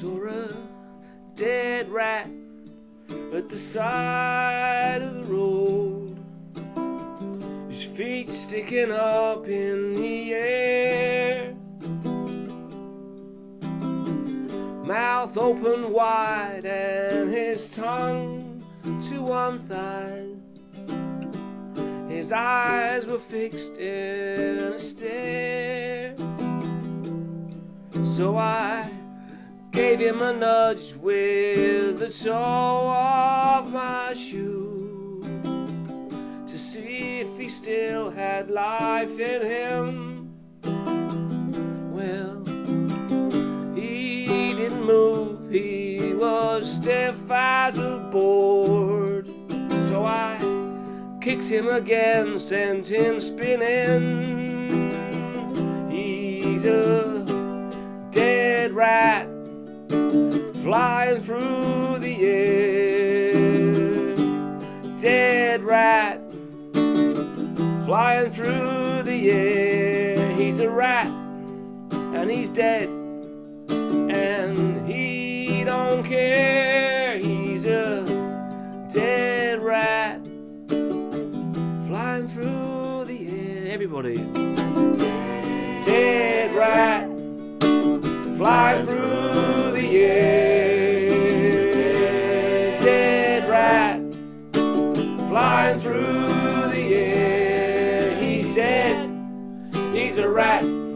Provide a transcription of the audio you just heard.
saw a dead rat at the side of the road. His feet sticking up in the air. Mouth open wide and his tongue to one side. His eyes were fixed in a stare. So I gave him a nudge with the toe of my shoe to see if he still had life in him. Well, he didn't move, he was stiff as a board. So I kicked him again, sent him spinning. He's a dead rat flying through the air. Dead rat flying through the air. He's a rat and he's dead and he don't care. He's a dead rat flying through the air. Everybody. Dead rat flying through the air. He's dead. He's a rat.